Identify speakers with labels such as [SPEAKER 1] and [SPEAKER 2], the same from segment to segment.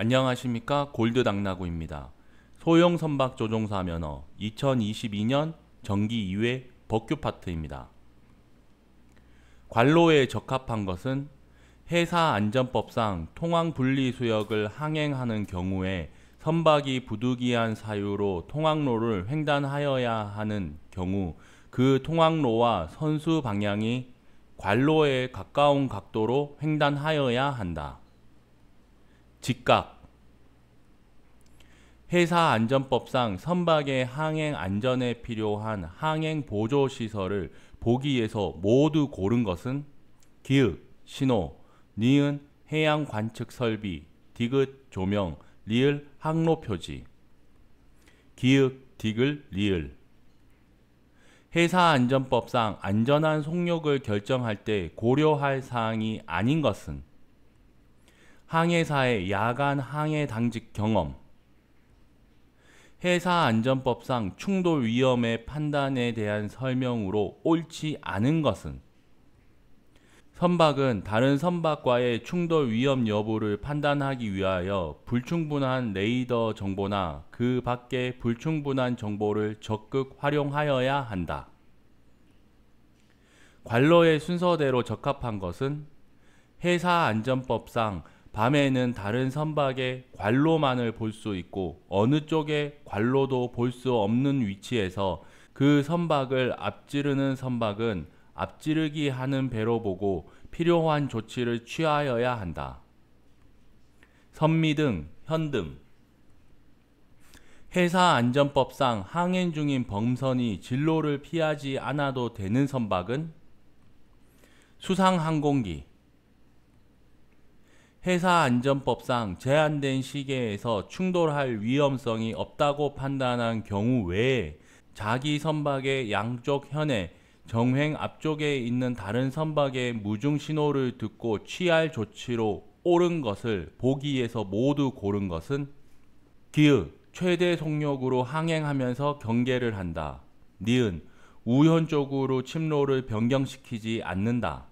[SPEAKER 1] 안녕하십니까 골드 당나구입니다. 소형 선박 조종사 면허 2022년 정기 2회 법규 파트입니다. 관로에 적합한 것은 해사 안전법상 통항 분리 수역을 항행하는 경우에 선박이 부득이한 사유로 통항로를 횡단하여야 하는 경우 그 통항로와 선수 방향이 관로에 가까운 각도로 횡단하여야 한다. 직각 회사 안전법상 선박의 항행 안전에 필요한 항행 보조 시설을 보기에서 모두 고른 것은 기읍, 신호, 니은, 해양 관측 설비, 디귿, 조명, 리을, 항로 표지. 기읍, 디귿, 리을. 회사 안전법상 안전한 속력을 결정할 때 고려할 사항이 아닌 것은 항해사의 야간 항해 당직 경험, 회사 안전법상 충돌 위험의 판단에 대한 설명으로 옳지 않은 것은 선박은 다른 선박과의 충돌 위험 여부를 판단하기 위하여 불충분한 레이더 정보나 그 밖의 불충분한 정보를 적극 활용하여야 한다. 관로의 순서대로 적합한 것은 회사 안전법상 밤에는 다른 선박의 관로만을 볼 수 있고 어느 쪽의 관로도 볼 수 없는 위치에서 그 선박을 앞지르는 선박은 앞지르기 하는 배로 보고 필요한 조치를 취하여야 한다. 선미 등, 현등 회사 안전법상 항행 중인 범선이 진로를 피하지 않아도 되는 선박은 수상항공기, 회사 안전법상 제한된 시계에서 충돌할 위험성이 없다고 판단한 경우 외에 자기 선박의 양쪽 현에 정횡 앞쪽에 있는 다른 선박의 무중 신호를 듣고 취할 조치로 옳은 것을 보기에서 모두 고른 것은 기읍 최대 속력으로 항행하면서 경계를 한다. 니은 우연적으로 침로를 변경시키지 않는다.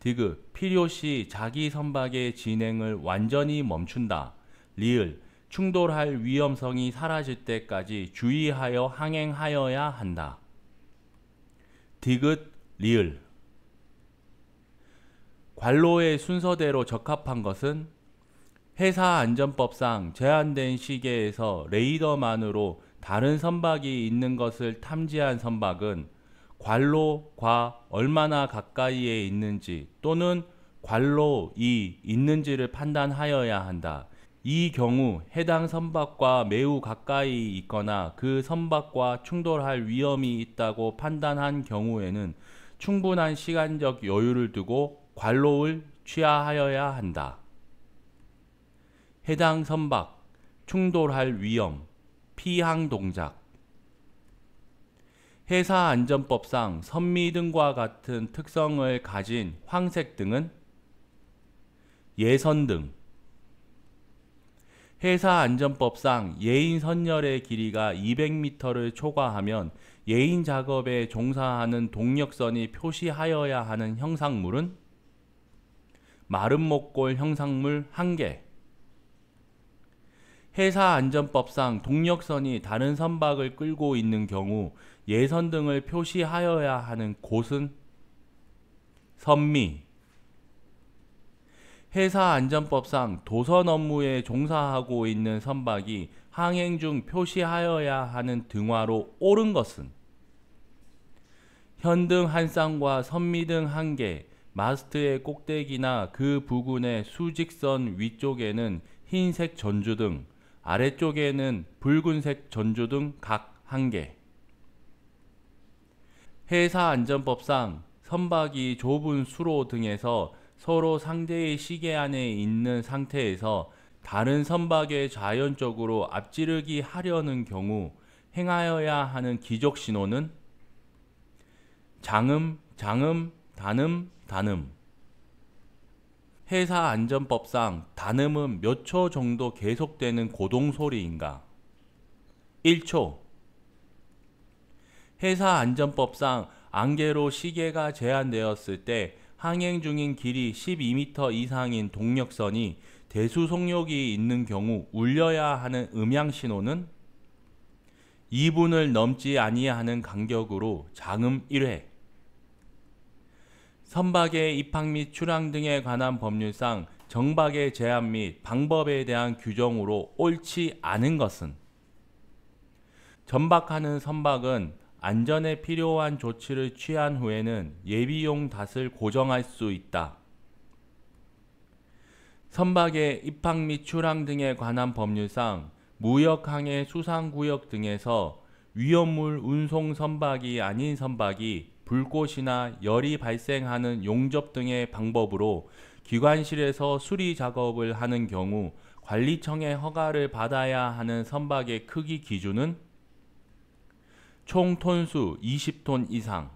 [SPEAKER 1] 디귿 필요시 자기 선박의 진행을 완전히 멈춘다. 리을 충돌할 위험성이 사라질 때까지 주의하여 항행하여야 한다. 디귿 리을 관로의 순서대로 적합한 것은 회사 안전법상 제한된 시계에서 레이더만으로 다른 선박이 있는 것을 탐지한 선박은 관로과 얼마나 가까이에 있는지 또는 관로이 있는지를 판단하여야 한다. 이 경우 해당 선박과 매우 가까이 있거나 그 선박과 충돌할 위험이 있다고 판단한 경우에는 충분한 시간적 여유를 두고 관로를 취하하여야 한다. 해당 선박, 충돌할 위험, 피항 동작, 회사 안전법상 선미 등과 같은 특성을 가진 황색 등은 예선 등. 회사 안전법상 예인 선열의 길이가 200m를 초과하면 예인 작업에 종사하는 동력선이 표시하여야 하는 형상물은 마름 목골 형상물 1개. 회사 안전법상 동력선이 다른 선박을 끌고 있는 경우 예선 등을 표시하여야 하는 곳은 선미 회사 안전법상 도선 업무에 종사하고 있는 선박이 항행 중 표시하여야 하는 등화로 옳은 것은 현등 한 쌍과 선미등 한 개, 마스트의 꼭대기나 그 부근의 수직선 위쪽에는 흰색 전주등, 아래쪽에는 붉은색 전주등 각 한 개. 회사 안전법상 선박이 좁은 수로 등에서 서로 상대의 시계 안에 있는 상태에서 다른 선박에 자연적으로 앞지르기 하려는 경우 행하여야 하는 기적 신호는 장음, 장음, 단음, 단음. 회사 안전법상 단음은 몇 초 정도 계속되는 고동 소리인가? 1초. 회사 안전법상 안개로 시계가 제한되었을 때 항행 중인 길이 12m 이상인 동력선이 대수 속력이 있는 경우 울려야 하는 음향 신호는 2분을 넘지 아니하는 간격으로 장음 1회. 선박의 입항 및 출항 등에 관한 법률상 정박의 제한 및 방법에 대한 규정으로 옳지 않은 것은 전박하는 선박은 안전에 필요한 조치를 취한 후에는 예비용 닷을 고정할 수 있다. 선박의 입항 및 출항 등에 관한 법률상 무역항해 수상구역 등에서 위험물 운송 선박이 아닌 선박이 불꽃이나 열이 발생하는 용접 등의 방법으로 기관실에서 수리 작업을 하는 경우 관리청의 허가를 받아야 하는 선박의 크기 기준은 총 톤수 20톤 이상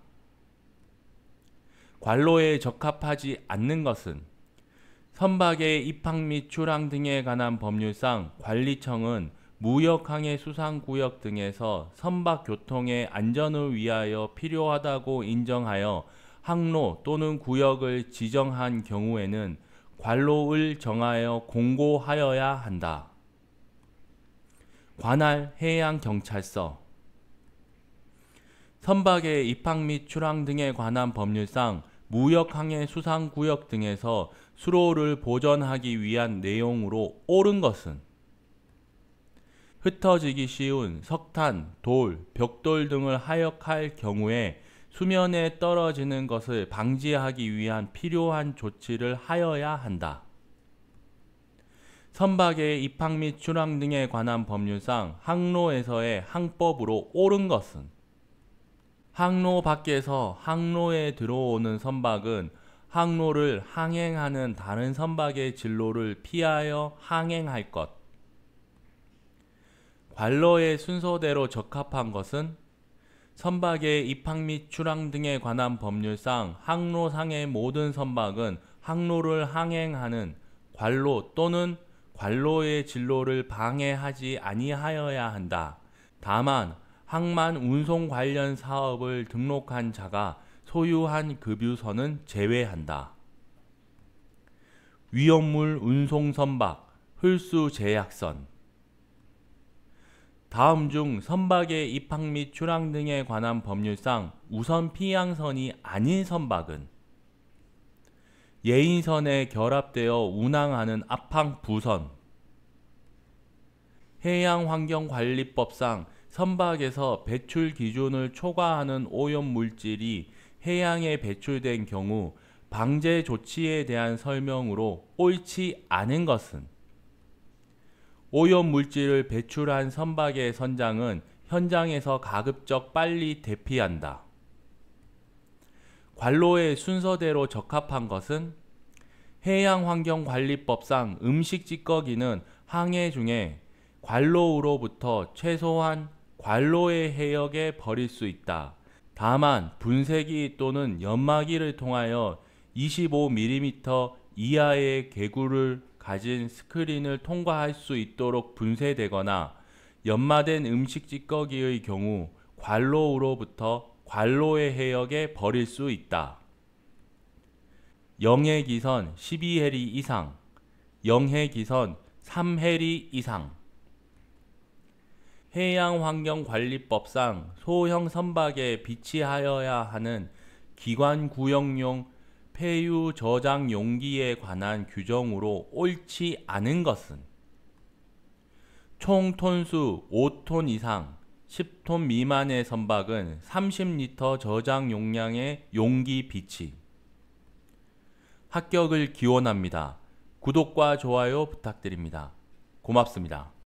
[SPEAKER 1] 관로에 적합하지 않는 것은 선박의 입항 및 출항 등에 관한 법률상 관리청은 무역항해 수상구역 등에서 선박 교통의 안전을 위하여 필요하다고 인정하여 항로 또는 구역을 지정한 경우에는 관로를 정하여 공고하여야 한다. 관할 해양경찰서 선박의 입항 및 출항 등에 관한 법률상 무역항해 수상구역 등에서 수로를 보전하기 위한 내용으로 옳은 것은 흩어지기 쉬운 석탄, 돌, 벽돌 등을 하역할 경우에 수면에 떨어지는 것을 방지하기 위한 필요한 조치를 하여야 한다. 선박의 입항 및 출항 등에 관한 법률상 항로에서의 항법으로 옳은 것은 항로 밖에서 항로에 들어오는 선박은 항로를 항행하는 다른 선박의 진로를 피하여 항행할 것. 관로의 순서대로 적합한 것은 선박의 입항 및 출항 등에 관한 법률상 항로상의 모든 선박은 항로를 항행하는 관로 또는 관로의 진로를 방해하지 아니하여야 한다. 다만 항만 운송 관련 사업을 등록한 자가 소유한 급유선은 제외한다. 위험물 운송 선박, 홀수 제약선 다음 중 선박의 입항 및 출항 등에 관한 법률상 우선 피항선이 아닌 선박은 예인선에 결합되어 운항하는 앞항 부선 해양환경관리법상 선박에서 배출 기준을 초과하는 오염 물질이 해양에 배출된 경우 방제 조치에 대한 설명으로 옳지 않은 것은 오염 물질을 배출한 선박의 선장은 현장에서 가급적 빨리 대피한다. 관로의 순서대로 적합한 것은 해양환경관리법상 음식 찌꺼기는 항해 중에 관로우로부터 최소한 관로의 해역에 버릴 수 있다. 다만 분쇄기 또는 연마기를 통하여 25mm 이하의 개구를 가진 스크린을 통과할 수 있도록 분쇄되거나 연마된 음식 찌꺼기의 경우 관로우로부터 관로의 해역에 버릴 수 있다. 영해 기선 12해리 이상, 영해 기선 3해리 이상. 해양환경관리법상 소형 선박에 비치하여야 하는 기관 구역용 폐유 저장 용기에 관한 규정으로 옳지 않은 것은 총 톤수 5톤 이상 10톤 미만의 선박은 30리터 저장 용량의 용기 비치 합격을 기원합니다. 구독과 좋아요 부탁드립니다. 고맙습니다.